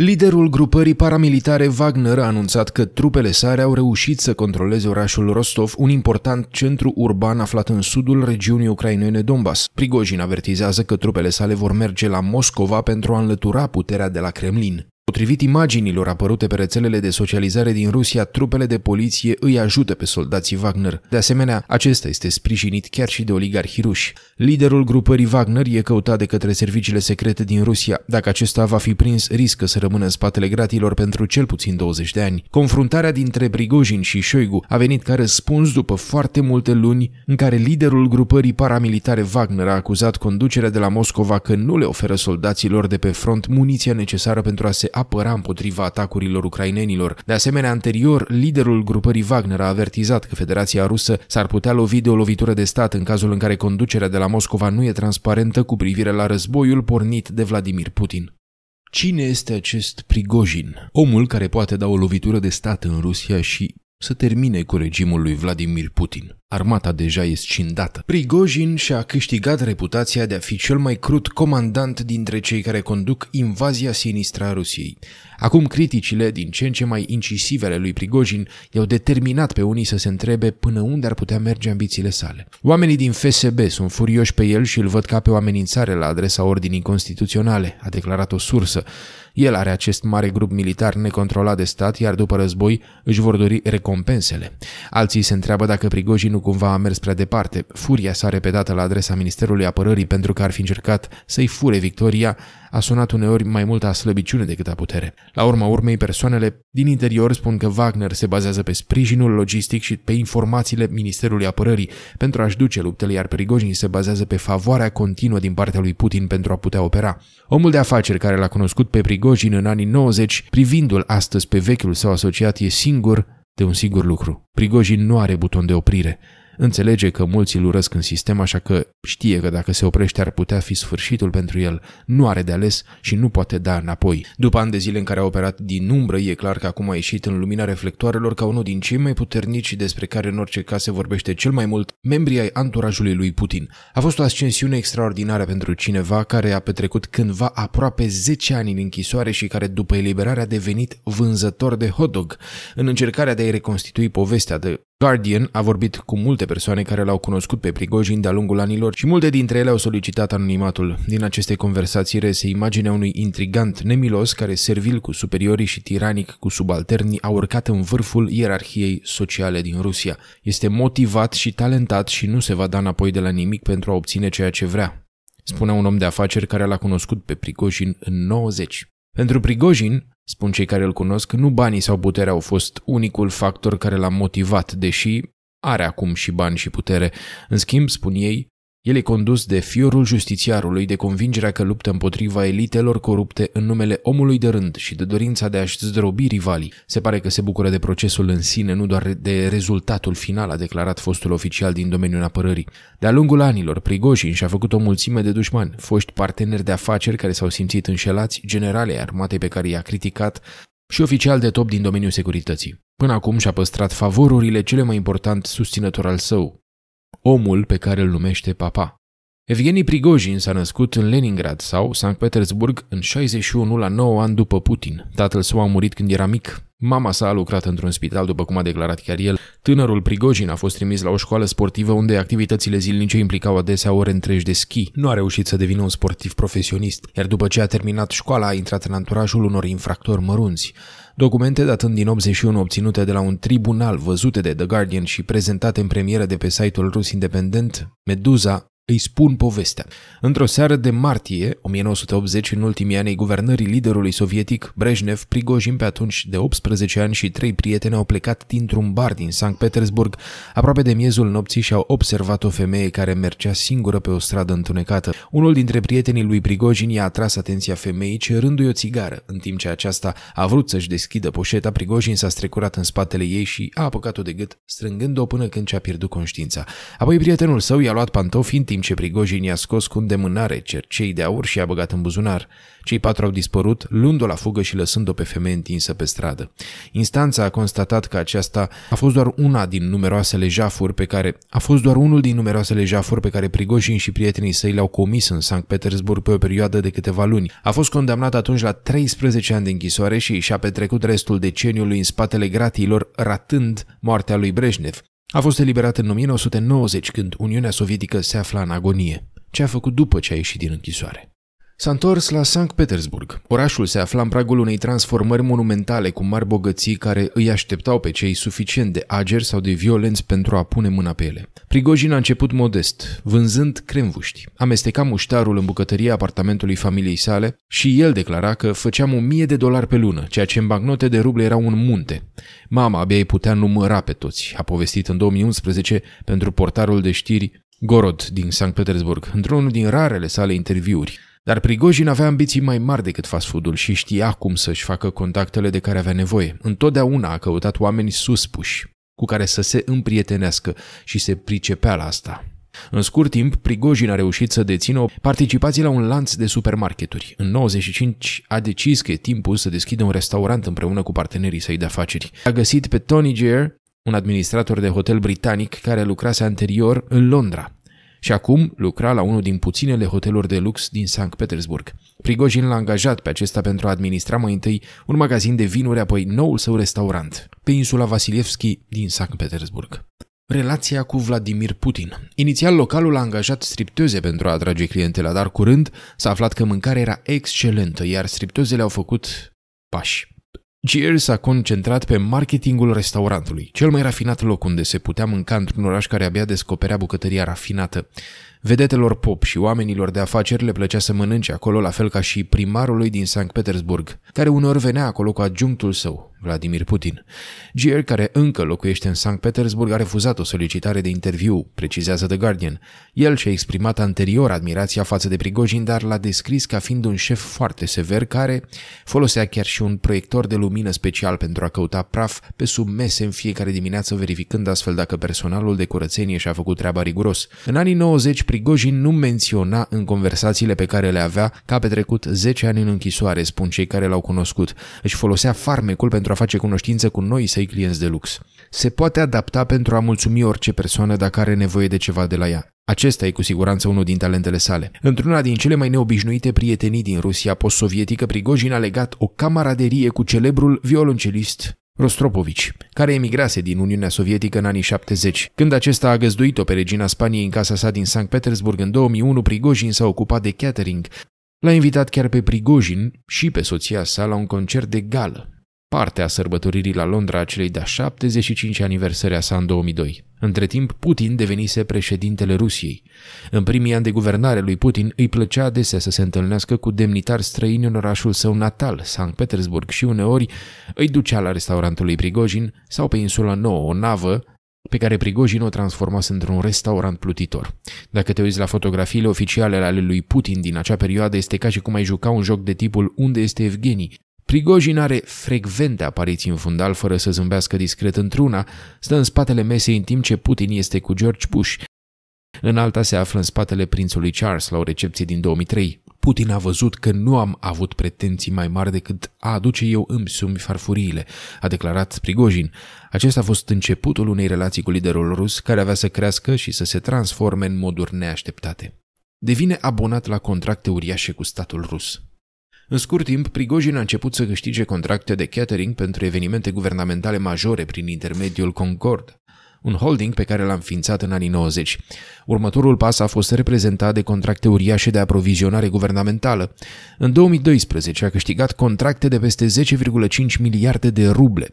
Liderul grupării paramilitare Wagner a anunțat că trupele sale au reușit să controleze orașul Rostov, un important centru urban aflat în sudul regiunii ucrainene Donbass. Prigojin avertizează că trupele sale vor merge la Moscova pentru a înlătura puterea de la Kremlin. Potrivit imaginilor apărute pe rețelele de socializare din Rusia, trupele de poliție îi ajută pe soldații Wagner. De asemenea, acesta este sprijinit chiar și de oligarhii ruși. Liderul grupării Wagner e căutat de către serviciile secrete din Rusia. Dacă acesta va fi prins, riscă să rămână în spatele gratilor pentru cel puțin 20 de ani. Confruntarea dintre Prigojin și Shoigu a venit ca răspuns după foarte multe luni în care liderul grupării paramilitare Wagner a acuzat conducerea de la Moscova că nu le oferă soldaților de pe front muniția necesară pentru a se apăra împotriva atacurilor ucrainenilor. De asemenea, anterior, liderul grupării Wagner a avertizat că Federația Rusă s-ar putea lovi de o lovitură de stat în cazul în care conducerea de la Moscova nu e transparentă cu privire la războiul pornit de Vladimir Putin. Cine este acest Prigojin? Omul care poate da o lovitură de stat în Rusia și să termine cu regimul lui Vladimir Putin. Armata deja e scindată. Prigojin și-a câștigat reputația de a fi cel mai crud comandant dintre cei care conduc invazia sinistră a Rusiei. Acum criticile din ce în ce mai incisive ale lui Prigojin i-au determinat pe unii să se întrebe până unde ar putea merge ambițiile sale. Oamenii din FSB sunt furioși pe el și îl văd ca pe o amenințare la adresa ordinii constituționale, a declarat o sursă. El are acest mare grup militar necontrolat de stat, iar după război își vor dori recompensele. Alții se întreabă dacă Prigojin nu cumva a mers prea departe. Furia s-a repetat la adresa Ministerului Apărării pentru că ar fi încercat să-i fure victoria, a sunat uneori mai mult a slăbiciune decât a putere. La urma urmei, persoanele din interior spun că Wagner se bazează pe sprijinul logistic și pe informațiile Ministerului Apărării pentru a-și duce luptele, iar Prigojin se bazează pe favoarea continuă din partea lui Putin pentru a putea opera. Omul de afaceri care l-a cunoscut pe Prigojin în anii 90, privindu-l astăzi pe vechiul său asociat, e singur de un singur lucru. Prigojin nu are buton de oprire. Înțelege că mulți îl urăsc în sistem, așa că știe că dacă se oprește ar putea fi sfârșitul pentru el. Nu are de ales și nu poate da înapoi. După ani de zile în care a operat din umbră, e clar că acum a ieșit în lumina reflectoarelor ca unul din cei mai puternici despre care în orice caz se vorbește cel mai mult, membrii ai anturajului lui Putin. A fost o ascensiune extraordinară pentru cineva care a petrecut cândva aproape 10 ani în închisoare și care după eliberare a devenit vânzător de hotdog. În încercarea de a-i reconstitui povestea de Guardian a vorbit cu multe persoane care l-au cunoscut pe Prigojin de-a lungul anilor și multe dintre ele au solicitat anonimatul. Din aceste conversații rese imaginea unui intrigant nemilos care, servil cu superiorii și tiranic cu subalterni, a urcat în vârful ierarhiei sociale din Rusia. Este motivat și talentat și nu se va da înapoi de la nimic pentru a obține ceea ce vrea. Spunea un om de afaceri care l-a cunoscut pe Prigojin în 90. Pentru Prigojin, spun cei care îl cunosc, nu banii sau puterea au fost unicul factor care l-a motivat, deși are acum și bani și putere. În schimb, spun ei, el e condus de fiorul justițiarului, de convingerea că luptă împotriva elitelor corupte în numele omului de rând și de dorința de a-și zdrobi rivalii. Se pare că se bucură de procesul în sine, nu doar de rezultatul final, a declarat fostul oficial din domeniul apărării. De-a lungul anilor, Prigojin și-a făcut o mulțime de dușmani, foști parteneri de afaceri care s-au simțit înșelați, generale armatei pe care i-a criticat, și oficial de top din domeniul securității. Până acum și-a păstrat favorurile cele mai important susținător al său, omul pe care îl numește papa. Evgeni Prigojin s-a născut în Leningrad sau Sankt Petersburg în 61 la 9 ani după Putin. Tatăl său a murit când era mic. Mama sa a lucrat într-un spital, după cum a declarat chiar el. Tânărul Prigojin a fost trimis la o școală sportivă unde activitățile zilnice implicau adesea ore întregi de schi. Nu a reușit să devină un sportiv profesionist, iar după ce a terminat școala a intrat în anturajul unor infractori mărunți. Documente datând din 81 obținute de la un tribunal văzute de The Guardian și prezentate în premieră de pe site-ul rus independent, Meduza îi spun povestea. Într-o seară de martie 1980, în ultimii ani guvernării liderului sovietic, Brejnev, Prigojin pe atunci de 18 ani și trei prieteni au plecat dintr-un bar din Sankt Petersburg, aproape de miezul nopții și au observat o femeie care mergea singură pe o stradă întunecată. Unul dintre prietenii lui Prigojin i-a atras atenția femeii cerându-i o țigară. În timp ce aceasta a vrut să-și deschidă poșeta, Prigojin s-a strecurat în spatele ei și a apucat-o de gât, strângând-o până când și-a pierdut conștiința. Apoi prietenul său i-a luat pantofi în timp timp ce Prigojin i-a scos cu îndemânare cercei de aur și i-a băgat în buzunar. Cei patru au dispărut, luând-o la fugă și lăsând-o pe femeie întinsă pe stradă. Instanța a constatat că aceasta a fost doar una din numeroasele jafuri pe care a fost doar unul din numeroasele jafuri pe care Prigojin și prietenii săi le-au comis în Sankt Petersburg pe o perioadă de câteva luni. A fost condamnat atunci la 13 ani de închisoare și și-a petrecut restul deceniului în spatele gratiilor, ratând moartea lui Brejnev. A fost eliberat în 1990, când Uniunea Sovietică se afla în agonie. Ce a făcut după ce a ieșit din închisoare? S-a întors la Sankt Petersburg. Orașul se afla în pragul unei transformări monumentale cu mari bogății care îi așteptau pe cei suficient de ageri sau de violenți pentru a pune mâna pe ele. Prigojin a început modest, vânzând cremvuști. Amesteca muștarul în bucătăria apartamentului familiei sale și el declara că făceam o mie de dolari pe lună, ceea ce în bancnote de ruble era un munte. Mama abia îi putea număra pe toți, a povestit în 2011 pentru portarul de știri Gorod din Sankt Petersburg, într-unul din rarele sale interviuri. Dar Prigojin avea ambiții mai mari decât fast food-ul și știa cum să-și facă contactele de care avea nevoie. Întotdeauna a căutat oameni suspuși, cu care să se împrietenească și se pricepea la asta. În scurt timp, Prigojin a reușit să dețină participații la un lanț de supermarketuri. În 95 a decis că e timpul să deschidă un restaurant împreună cu partenerii săi de afaceri. A găsit pe Tony Jair, un administrator de hotel britanic care lucrase anterior în Londra și acum lucra la unul din puținele hoteluri de lux din Sankt Petersburg. Prigojin l-a angajat pe acesta pentru a administra mai întâi un magazin de vinuri, apoi noul său restaurant, pe insula Vasilievski din Sankt Petersburg. Relația cu Vladimir Putin. Inițial, localul a angajat striptoze pentru a atrage clientele, dar curând s-a aflat că mâncarea era excelentă, iar striptozele au făcut pași. Gier s-a concentrat pe marketingul restaurantului, cel mai rafinat loc unde se putea mânca într-un oraș care abia descoperea bucătăria rafinată. Vedetelor pop și oamenilor de afaceri le plăcea să mănânce acolo, la fel ca și primarului din Sankt Petersburg, care uneori venea acolo cu adjunctul său, Vladimir Putin. Gier, care încă locuiește în Sankt Petersburg, a refuzat o solicitare de interviu, precizează The Guardian. El și-a exprimat anterior admirația față de Prigojin, dar l-a descris ca fiind un șef foarte sever care folosea chiar și un proiector de lumină special pentru a căuta praf pe sub mese în fiecare dimineață, verificând astfel dacă personalul de curățenie și-a făcut treaba riguros. În anii 90, Prigojin nu menționa în conversațiile pe care le avea că a petrecut 10 ani în închisoare, spun cei care l-au cunoscut. Își folosea farmecul pentru pentru a face cunoștință cu noi săi clienți de lux. Se poate adapta pentru a mulțumi orice persoană dacă are nevoie de ceva de la ea. Acesta e cu siguranță unul din talentele sale. Într-una din cele mai neobișnuite prietenii din Rusia post-sovietică, Prigojin a legat o camaraderie cu celebrul violoncelist Rostropovici, care emigrase din Uniunea Sovietică în anii 70. Când acesta a găzduit-o pe regina Spaniei în casa sa din Sankt Petersburg în 2001, Prigojin s-a ocupat de catering. L-a invitat chiar pe Prigojin și pe soția sa la un concert de gală parte a sărbătoririi la Londra a celei de-a 75 aniversări a sa în 2002. Între timp, Putin devenise președintele Rusiei. În primii ani de guvernare lui Putin îi plăcea adesea să se întâlnească cu demnitari străini în orașul său natal, Sankt Petersburg, și uneori îi ducea la restaurantul lui Prigojin sau pe insula nouă, o navă pe care Prigojin o transformase într-un restaurant plutitor. Dacă te uiți la fotografiile oficiale ale lui Putin din acea perioadă, este ca și cum ai juca un joc de tipul Unde este Evgeni, Prigojin are frecvente apariții în fundal fără să zâmbească discret într-una, stă în spatele mesei în timp ce Putin este cu George Bush. În alta se află în spatele prințului Charles la o recepție din 2003. Putin a văzut că nu am avut pretenții mai mari decât a aduce eu îmi farfuriile, a declarat Prigojin. Acesta a fost începutul unei relații cu liderul rus care avea să crească și să se transforme în moduri neașteptate. Devine abonat la contracte uriașe cu statul rus. În scurt timp, Prigojin a început să câștige contracte de catering pentru evenimente guvernamentale majore prin intermediul Concord, un holding pe care l-a înființat în anii 90. Următorul pas a fost reprezentat de contracte uriașe de aprovizionare guvernamentală. În 2012 a câștigat contracte de peste 10,5 miliarde de ruble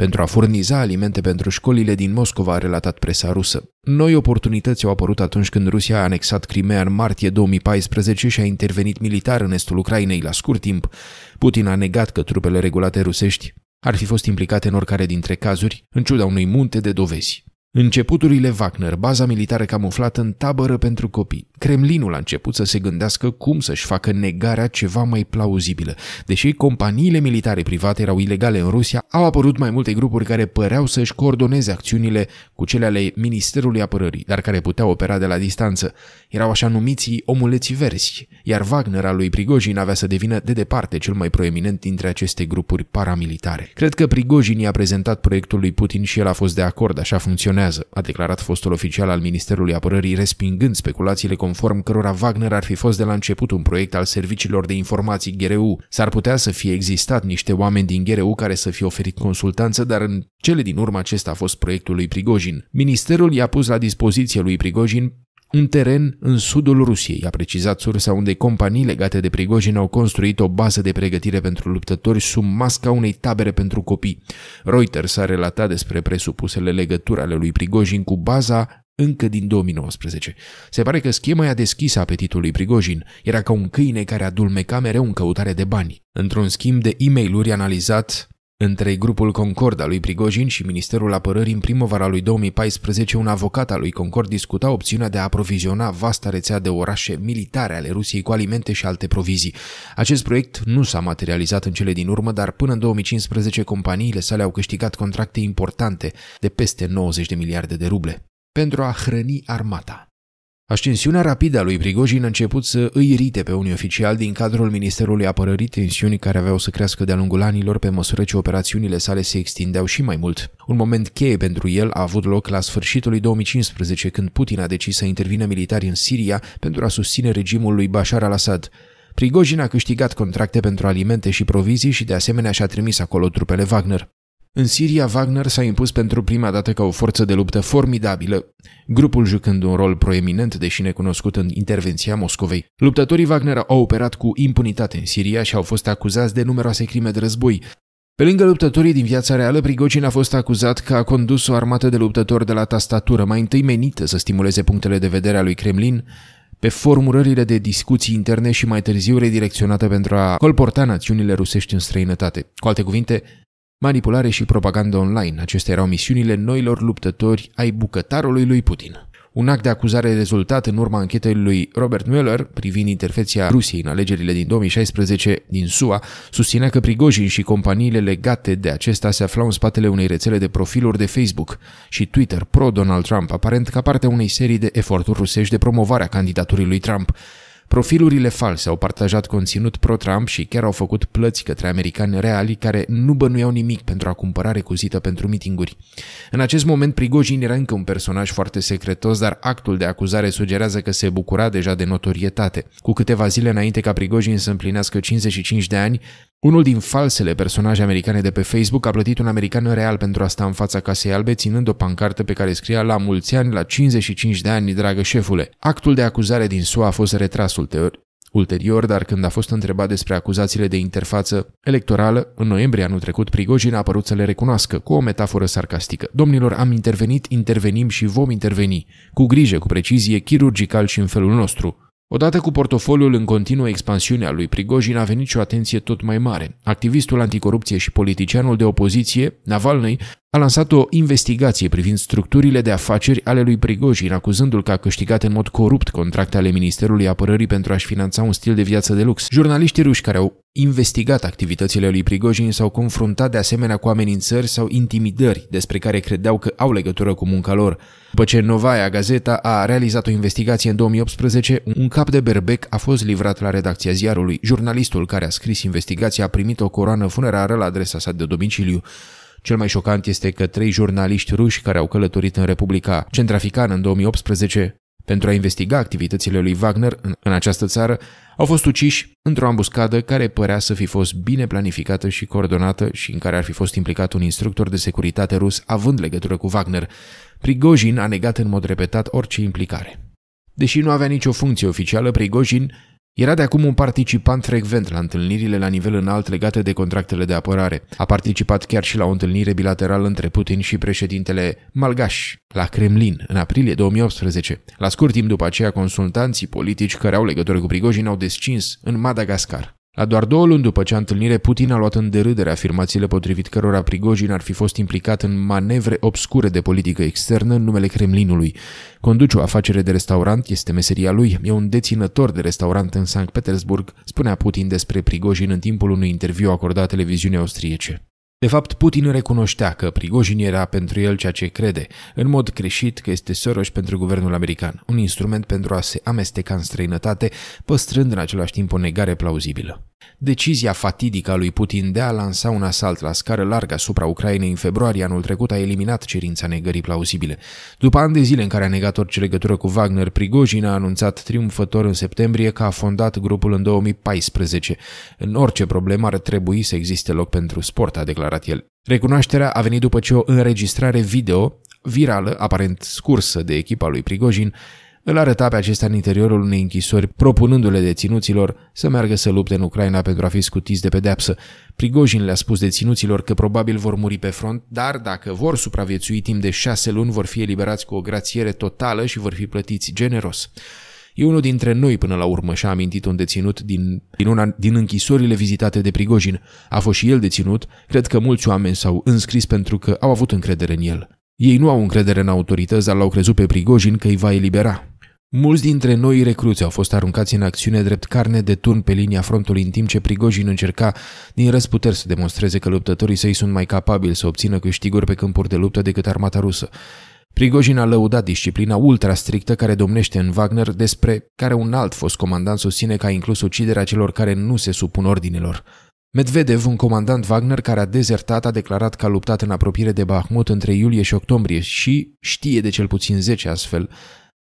pentru a furniza alimente pentru școlile din Moscova, a relatat presa rusă. Noi oportunități au apărut atunci când Rusia a anexat Crimea în martie 2014 și a intervenit militar în estul Ucrainei la scurt timp. Putin a negat că trupele regulate rusești ar fi fost implicate în oricare dintre cazuri, în ciuda unui munte de dovezi. Începuturile Wagner, baza militară camuflată în tabără pentru copii. Kremlinul a început să se gândească cum să-și facă negarea ceva mai plauzibilă. Deși companiile militare private erau ilegale în Rusia, au apărut mai multe grupuri care păreau să-și coordoneze acțiunile cu cele ale Ministerului Apărării, dar care puteau opera de la distanță. Erau așa numiții omuleții verzi, iar Wagner al lui Prigojin avea să devină de departe cel mai proeminent dintre aceste grupuri paramilitare. Cred că Prigojin i-a prezentat proiectul lui Putin și el a fost de acord, așa funcționează funcționează, a declarat fostul oficial al Ministerului Apărării, respingând speculațiile conform cărora Wagner ar fi fost de la început un proiect al serviciilor de informații GRU. S-ar putea să fie existat niște oameni din GRU care să fie oferit consultanță, dar în cele din urmă acesta a fost proiectul lui Prigojin. Ministerul i-a pus la dispoziție lui Prigojin un teren în sudul Rusiei, a precizat sursa unde companii legate de Prigojin au construit o bază de pregătire pentru luptători sub masca unei tabere pentru copii. Reuters a relatat despre presupusele legături ale lui Prigojin cu baza încă din 2019. Se pare că schema i-a deschis apetitul lui Prigojin. Era ca un câine care adulmeca mereu în căutare de bani. Într-un schimb de e mail analizat, între grupul Concord al lui Prigojin și Ministerul Apărării în primăvara lui 2014, un avocat al lui Concord discuta opțiunea de a aproviziona vasta rețea de orașe militare ale Rusiei cu alimente și alte provizii. Acest proiect nu s-a materializat în cele din urmă, dar până în 2015 companiile sale au câștigat contracte importante de peste 90 de miliarde de ruble pentru a hrăni armata. Ascensiunea rapidă a lui Prigojin a început să îi irite pe unii oficiali din cadrul Ministerului Apărării, tensiuni care aveau să crească de-a lungul anilor pe măsură ce operațiunile sale se extindeau și mai mult. Un moment cheie pentru el a avut loc la sfârșitul lui 2015, când Putin a decis să intervină militari în Siria pentru a susține regimul lui Bashar al-Assad. Prigojin a câștigat contracte pentru alimente și provizii și de asemenea și-a trimis acolo trupele Wagner. În Siria, Wagner s-a impus pentru prima dată ca o forță de luptă formidabilă, grupul jucând un rol proeminent, deși necunoscut în intervenția Moscovei. Luptătorii Wagner au operat cu impunitate în Siria și au fost acuzați de numeroase crime de război. Pe lângă luptătorii din viața reală, Prigogin a fost acuzat că a condus o armată de luptători de la tastatură, mai întâi menită să stimuleze punctele de vedere a lui Kremlin, pe formulările de discuții interne și mai târziu redirecționată pentru a colporta națiunile rusești în străinătate. Cu alte cuvinte, manipulare și propagandă online. Acestea erau misiunile noilor luptători ai bucătarului lui Putin. Un act de acuzare rezultat în urma anchetei lui Robert Mueller privind interfeția Rusiei în alegerile din 2016 din SUA susținea că Prigojin și companiile legate de acesta se aflau în spatele unei rețele de profiluri de Facebook și Twitter pro-Donald Trump, aparent ca parte a unei serii de eforturi rusești de promovare a candidaturii lui Trump. Profilurile false au partajat conținut pro-Trump și chiar au făcut plăți către americani reali care nu bănuiau nimic pentru a cumpăra recuzită pentru mitinguri. În acest moment, Prigojin era încă un personaj foarte secretos, dar actul de acuzare sugerează că se bucura deja de notorietate. Cu câteva zile înainte ca Prigojin să împlinească 55 de ani, unul din falsele personaje americane de pe Facebook a plătit un american real pentru a sta în fața casei albe ținând o pancartă pe care scria la mulți ani, la 55 de ani, dragă șefule. Actul de acuzare din SUA a fost retras ulterior, Ulterior, dar când a fost întrebat despre acuzațiile de interfață electorală, în noiembrie anul trecut, Prigojin a apărut să le recunoască, cu o metaforă sarcastică. Domnilor, am intervenit, intervenim și vom interveni, cu grijă, cu precizie, chirurgical și în felul nostru. Odată cu portofoliul în continuă expansiune al lui Prigojin a venit și o atenție tot mai mare. Activistul anticorupție și politicianul de opoziție, Navalny, a lansat o investigație privind structurile de afaceri ale lui Prigojin, acuzându-l că a câștigat în mod corupt contracte ale Ministerului Apărării pentru a-și finanța un stil de viață de lux. Jurnaliștii ruși care au investigat activitățile lui Prigojin s-au confruntat de asemenea cu amenințări sau intimidări despre care credeau că au legătură cu munca lor. După ce Novaya Gazeta a realizat o investigație în 2018, un cap de berbec a fost livrat la redacția ziarului. Jurnalistul care a scris investigația a primit o coroană funerară la adresa sa de domiciliu. Cel mai șocant este că trei jurnaliști ruși care au călătorit în Republica Centrafricană în 2018 pentru a investiga activitățile lui Wagner în, în această țară, au fost uciși într-o ambuscadă care părea să fi fost bine planificată și coordonată și în care ar fi fost implicat un instructor de securitate rus având legătură cu Wagner. Prigojin a negat în mod repetat orice implicare. Deși nu avea nicio funcție oficială, Prigojin era de acum un participant frecvent la întâlnirile la nivel înalt legate de contractele de apărare. A participat chiar și la o întâlnire bilaterală între Putin și președintele Malgaș, la Kremlin, în aprilie 2018. La scurt timp după aceea, consultanții politici care au legătură cu Prigojin au descins în Madagascar. La doar două luni după cea întâlnire, Putin a luat în derâdere afirmațiile potrivit cărora Prigojin ar fi fost implicat în manevre obscure de politică externă în numele Kremlinului. Conduce o afacere de restaurant, este meseria lui, e un deținător de restaurant în Sankt Petersburg, spunea Putin despre Prigojin în timpul unui interviu acordat televiziunii austriece. De fapt, Putin recunoștea că Prigojin era pentru el ceea ce crede, în mod greșit că este Soros pentru guvernul american, un instrument pentru a se amesteca în străinătate, păstrând în același timp o negare plauzibilă. Decizia fatidică a lui Putin de a lansa un asalt la scară largă asupra Ucrainei în februarie anul trecut a eliminat cerința negării plauzibile. După ani de zile în care a negat orice legătură cu Wagner, Prigojin a anunțat triumfător în septembrie că a fondat grupul în 2014. În orice problemă ar trebui să existe loc pentru sport, a declarat el. Recunoașterea a venit după ce o înregistrare video virală, aparent scursă de echipa lui Prigojin, îl arăta pe acesta în interiorul unei închisori, propunându-le deținuților să meargă să lupte în Ucraina pentru a fi scutiți de pedeapsă. Prigojin le-a spus deținuților că probabil vor muri pe front, dar dacă vor supraviețui timp de șase luni, vor fi eliberați cu o grațiere totală și vor fi plătiți generos. E unul dintre noi până la urmă și-a amintit un deținut din, din una din închisorile vizitate de Prigojin. A fost și el deținut, cred că mulți oameni s-au înscris pentru că au avut încredere în el. Ei nu au încredere în autorități, dar l-au crezut pe Prigojin că îi va elibera. Mulți dintre noi recruți au fost aruncați în acțiune drept carne de turn pe linia frontului în timp ce Prigojin încerca din răsputeri să demonstreze că luptătorii săi sunt mai capabili să obțină câștiguri pe câmpuri de luptă decât armata rusă. Prigojin a lăudat disciplina ultra strictă care domnește în Wagner, despre care un alt fost comandant susține că a inclus uciderea celor care nu se supun ordinelor. Medvedev, un comandant Wagner care a dezertat, a declarat că a luptat în apropiere de Bahmut între iulie și octombrie și știe de cel puțin 10 astfel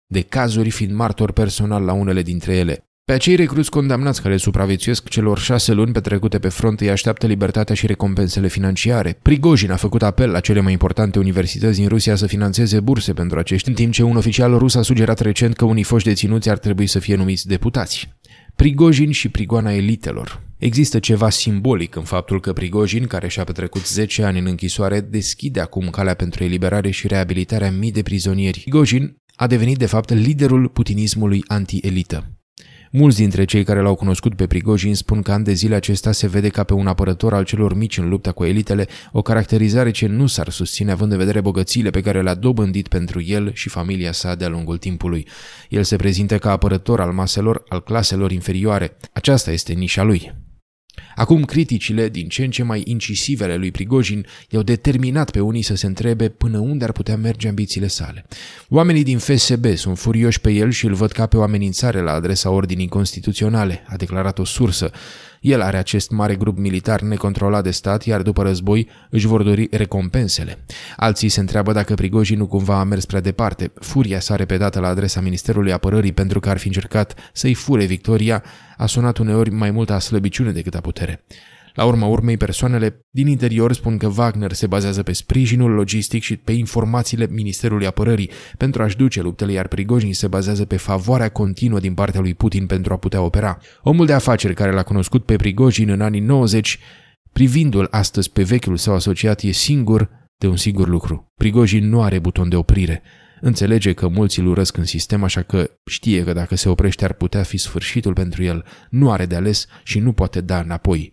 de cazuri fiind martor personal la unele dintre ele. Pe acei recruți condamnați care supraviețuiesc celor șase luni petrecute pe front îi așteaptă libertatea și recompensele financiare. Prigojin a făcut apel la cele mai importante universități din Rusia să financeze burse pentru acești, în timp ce un oficial rus a sugerat recent că unii foști deținuți ar trebui să fie numiți deputați. Prigojin și prigoana elitelor. Există ceva simbolic în faptul că Prigojin, care și-a petrecut 10 ani în închisoare, deschide acum calea pentru eliberare și reabilitarea mii de prizonieri. Prigojin a devenit de fapt liderul putinismului anti-elită. Mulți dintre cei care l-au cunoscut pe Prigojin spun că an de zile acesta se vede ca pe un apărător al celor mici în lupta cu elitele, o caracterizare ce nu s-ar susține având în vedere bogățiile pe care le-a dobândit pentru el și familia sa de-a lungul timpului. El se prezintă ca apărător al maselor, al claselor inferioare. Aceasta este nișa lui. Acum criticile, din ce în ce mai incisive ale lui Prigojin, i-au determinat pe unii să se întrebe până unde ar putea merge ambițiile sale. Oamenii din FSB sunt furioși pe el și îl văd ca pe o amenințare la adresa ordinii constituționale, a declarat o sursă. El are acest mare grup militar necontrolat de stat, iar după război își vor dori recompensele. Alții se întreabă dacă Prigojin nu cumva a mers prea departe. Furia s-a repetat la adresa Ministerului Apărării pentru că ar fi încercat să-i fure victoria, a sunat uneori mai mult a slăbiciune decât a putere. La urma urmei, persoanele din interior spun că Wagner se bazează pe sprijinul logistic și pe informațiile Ministerului Apărării pentru a-și duce luptele, iar Prigojin se bazează pe favoarea continuă din partea lui Putin pentru a putea opera. Omul de afaceri care l-a cunoscut pe Prigojin în anii 90, privindu-l astăzi pe vechiul său asociat, e singur de un singur lucru. Prigojin nu are buton de oprire. Înțelege că mulți îl urăsc în sistem, așa că știe că dacă se oprește ar putea fi sfârșitul pentru el. Nu are de ales și nu poate da înapoi.